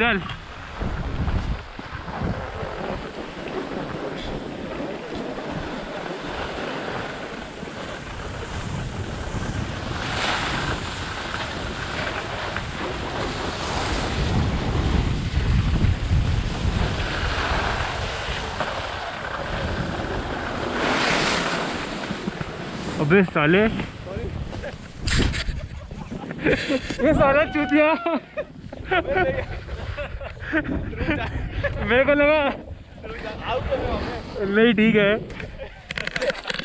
चल। अबे साले। ये साला चूतिया। मेरे को लगा नहीं ठीक है।